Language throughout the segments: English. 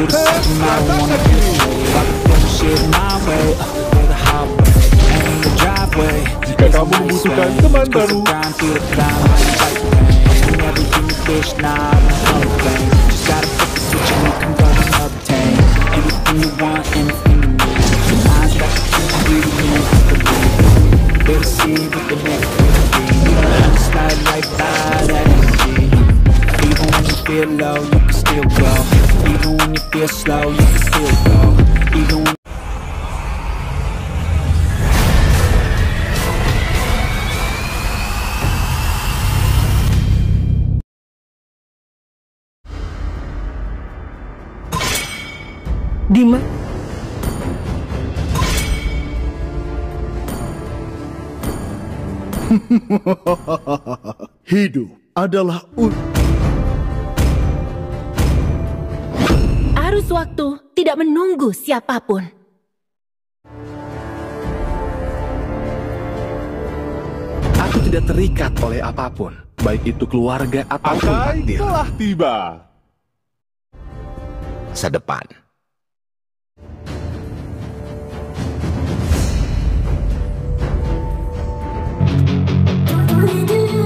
do the something I don't wanna do I can do shit my way, through the highway And in the driveway, there's a nice way Cause I grind through the I'm fighting I'm everything you bitch, I'm Hidup adalah un... Arus waktu tidak menunggu siapa pun. Aku tidak terikat oleh apa pun, baik itu keluarga ataupun takdir. telah tiba. Sedepan.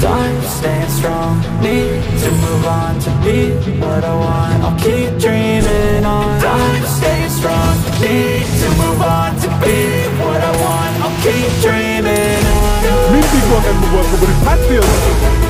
time, staying strong Need to move on to be what I want. I'll keep dreaming on. Time, staying strong Need to move on to be what I want. I'll keep dreaming on. Many people have moved on, but it's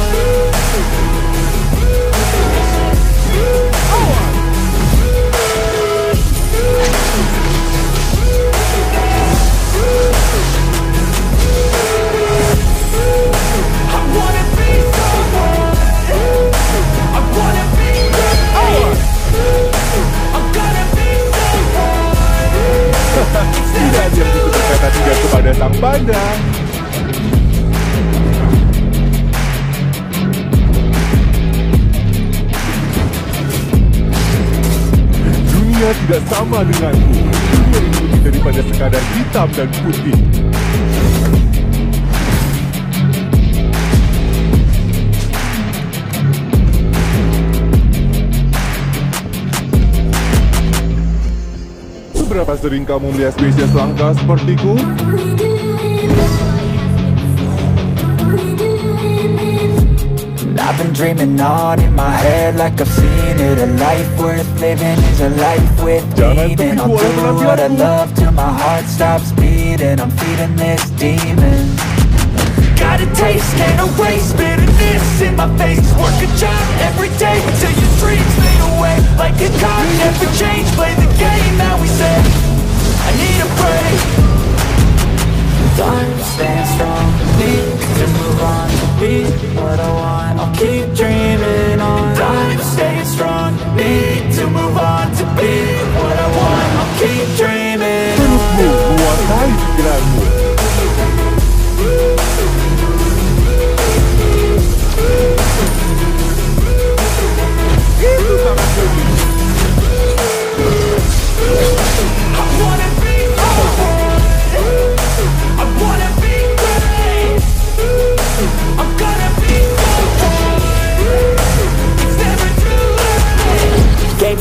Tidak diam itu berkata tidak kepada sang panda. Dunia tidak sama denganku. Dunia ini lebih daripada sekadar hitam dan putih. Seberapa sering kamu melihat spesies langka sepertiku? I've been dreaming on in my head like I've seen it. A life worth living is a life with meaning I'll do what I love till my heart stops beating. I'm feeding this demon Got a taste, can't erase bitterness in my face Work a job every day until your dreams fade away Like a card, never change, play the game that we say I need a break I'm staying strong, need to move on be what I want. I'll keep dreaming on. I'm staying strong, need to move on to be what I want. I'll keep dreaming on.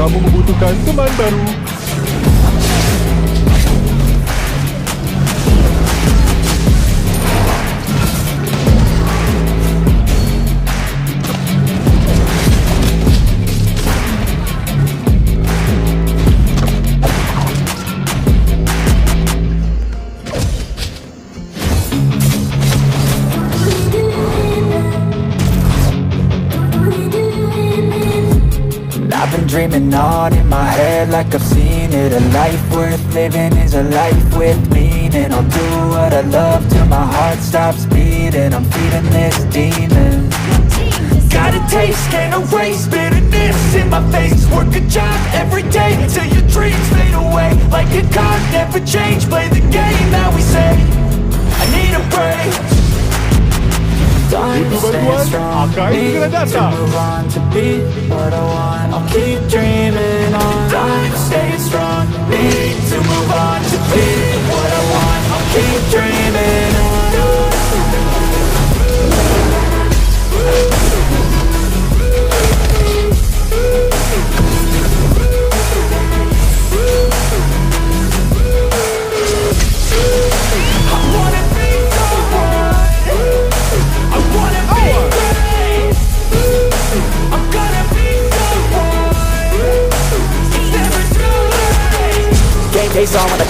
kamu membutuhkan teman baru, like I've seen it. A life worth living is a life with meaning. I'll do what I love till my heart stops beating. I'm feeding this demon. Got a taste, can't erase bitterness in my face. Work a job every day till your dreams fade away. Like a card, never change, play the game that we say. I need a break. To stand bantuan? strong. Akai Need segera to move on to be what I want. I'll keep dreaming on Time staying strong. Need to move on to be what I want. I'll keep dreaming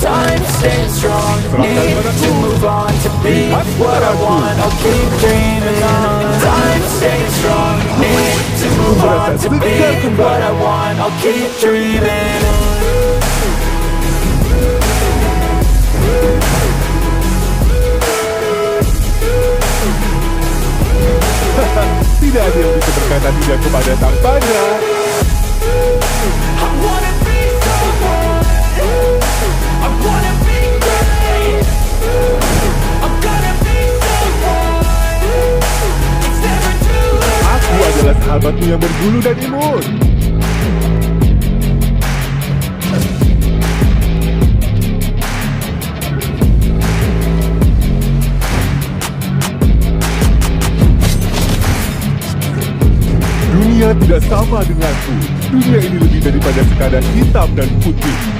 Time staying strong. Need to move on to be what I want. I'll keep dreaming on. Time staying strong. Need to move on to be what I want. I'll keep dreaming Tidak ada yang bisa berkata tidak kepada sang pangeran adalah sahabatmu yang berbulu dan imut. Dunia tidak sama denganku. Dunia ini lebih daripada sekadar hitam dan putih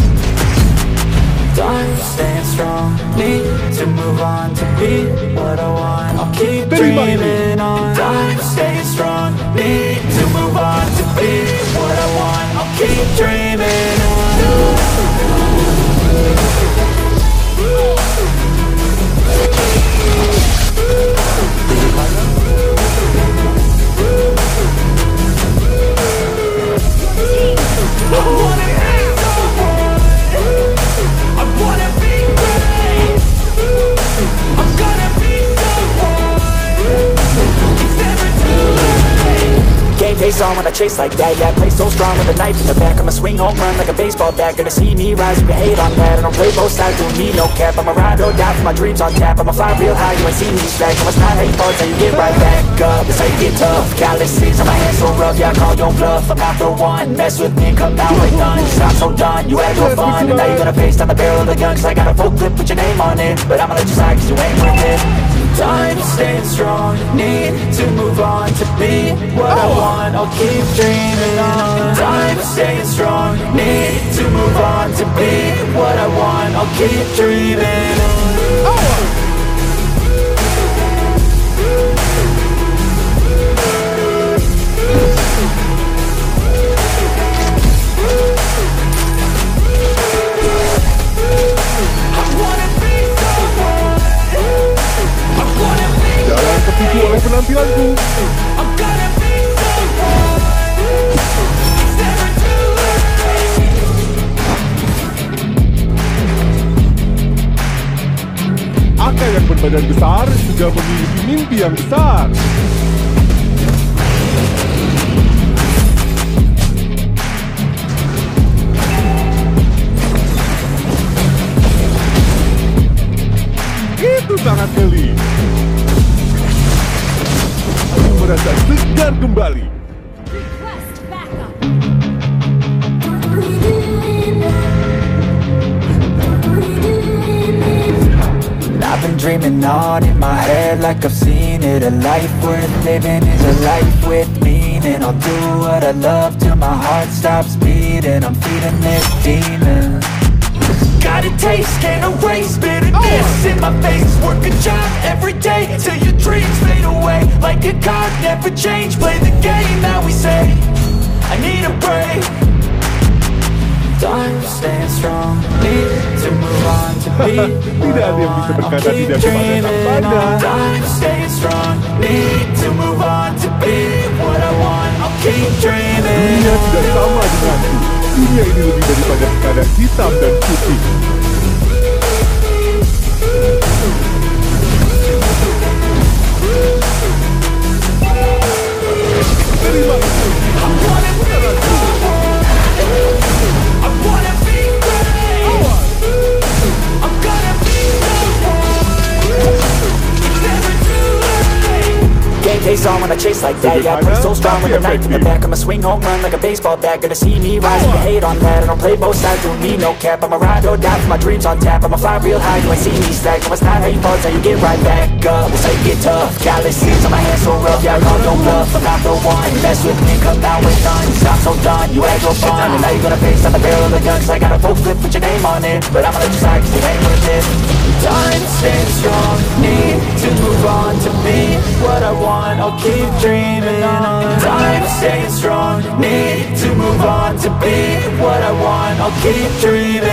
Time staying strong, need to move on to be what I want. I'll keep dreaming on. Time staying strong, need to move on to be what I want. I'll keep dreaming on on when I chase like that. Yeah, I play so strong with a knife in the back. I'ma swing home run like a baseball bat. Gonna see me rise you hate on that. I don't play both sides, doing me no cap. I'ma ride or die for my dreams on tap. I'ma fly real high, you ain't see me slack. No, it's not fall, it's how you get right back up. That's how you get tough. Calluses on my hands so rough. Yeah, I call your bluff. I'm not the one. Mess with me come out with none I'm so done, you had your fun. And now you're gonna face down the barrel of the gun Cause I got a full clip, put your name on it. But I'ma let you slide cause you ain't worth it. Time staying strong, need to move on to be what I want. I'll keep dreaming on. Time staying strong, need to move on to be what I want. I'll keep dreaming on. I tertipu oleh penampilanku. Aka yang berbadan besar juga memiliki mimpi yang besar. Itu sangat geli. Terasa segar kembali. I've been dreaming on in my head like I've seen it. A life worth living is a life with meaning. I'll do what I love till my heart stops beating. I'm feeding this demon Got a taste, can't erase bitterness in my face. Work a job every day till your dreams fade away. Like a card, never change, play the game that we say. I need a break. Time staying strong, need to move on to be yang bisa berkata tidak kepada sang pandang. Time staying strong, need to move on to be what I want. I'll keep dreaming. Dunia tidak sama denganku. Dunia ini lebih daripada sekadar hitam dan putih. On when I chase like that. Yeah, I play so strong with a knife in the back. I'ma swing home run like a baseball bat. Gonna see me rise, you hate on that I don't play both sides, don't need no cap. I'ma ride or die for my dreams on tap. I'ma fly real high, you ain't see me stack. No, it's not how you fall, it's how you get right back up. It's how you get tough, calluses on my hands so rough. Yeah, I call no bluff, I'm not the one. Mess with me, come out with none I'm so done, you had your fun. And now you're gonna face on the barrel of the gun Cause I got a full clip, put your name on it. But I'ma let you slide cause you ain't worth it Time I'll keep dreaming on. Time staying strong, need to move on to be what I want. I'll keep dreaming.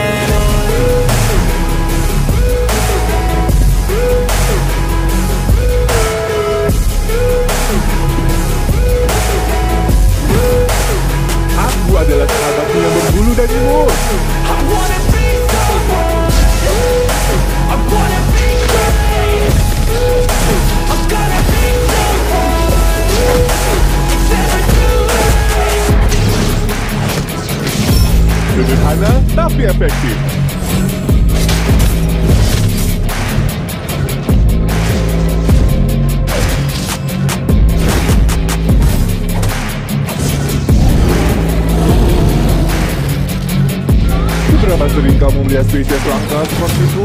Aku adalah sahabatmu yang berbulu dan imut. Sederhana tapi efektif. Seberapa sering kamu melihat spesies langka seperti itu?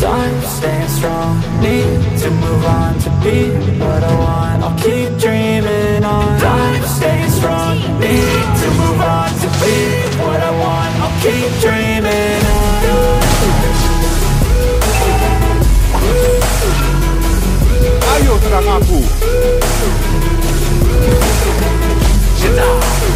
Time staying strong, need to move on to be what I want. I'll keep dreaming on. Time staying strong, need to move on to be what I want. I'll keep dreaming on. Ayo serang aku. I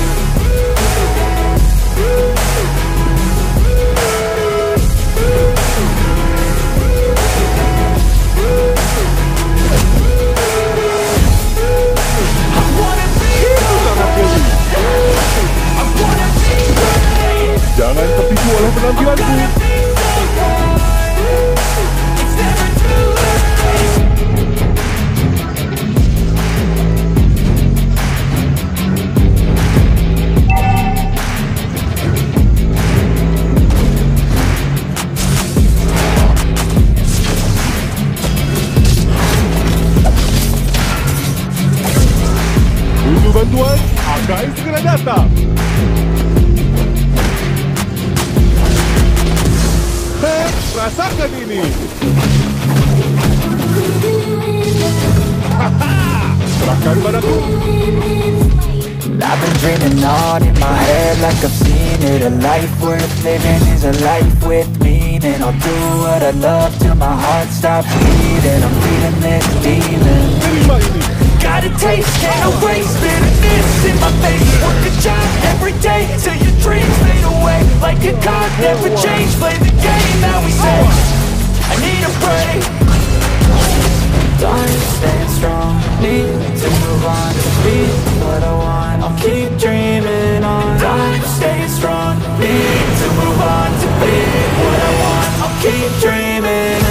Jangan tertipu oleh penampilanku. Life worth living is a life with meaning. I'll do what I love till my heart stops beating. I'm feeding this demon. Got a taste, can't erase bitterness in my face. Work a job every day till your dreams fade away. Like a card, never change, play the game that we say. I need a break. Done staying strong, need to move on to be what I want. I'll keep dreaming Need To move on to be what I want. I'll keep dreaming.